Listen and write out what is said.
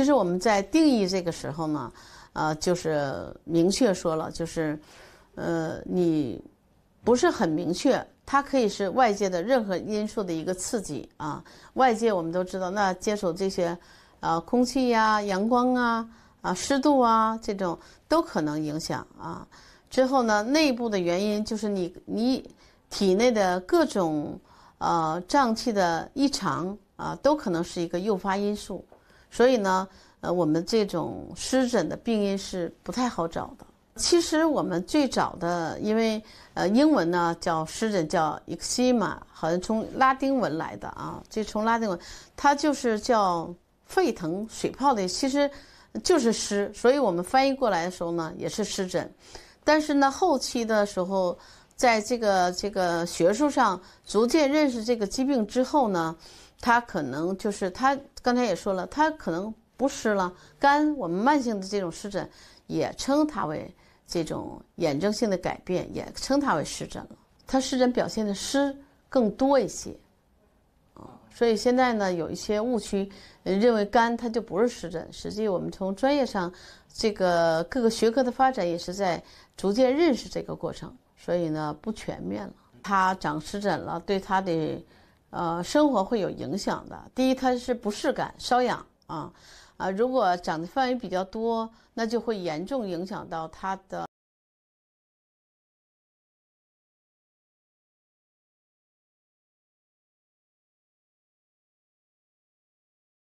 其实我们在定义这个时候呢，呃，就是明确说了，就是，呃，你不是很明确，它可以是外界的任何因素的一个刺激啊。外界我们都知道，那接触这些，呃，空气呀、阳光啊、啊湿度啊这种都可能影响啊。之后呢，内部的原因就是你你体内的各种呃脏器的异常啊，都可能是一个诱发因素。所以呢，呃，我们这种湿疹的病因是不太好找的。其实我们最早的，因为呃英文呢叫湿疹叫 eczema，好像从拉丁文来的啊，这从拉丁文，它就是叫沸腾水泡的，其实就是湿，所以我们翻译过来的时候呢也是湿疹。但是呢，后期的时候，在这个这个学术上逐渐认识这个疾病之后呢，它可能就是它刚才也说了，它可能不湿了，干我们慢性的这种湿疹也称它为这种炎症性的改变，也称它为湿疹了。它湿疹表现的湿更多一些，啊，所以现在呢有一些误区，认为干它就不是湿疹，实际我们从专业上，这个各个学科的发展也是在逐渐认识这个过程，所以呢不全面了。它长湿疹了，对它的呃生活会有影响的。第一，它是不适感、瘙痒啊啊，如果长的范围比较多，那就会严重影响到它的。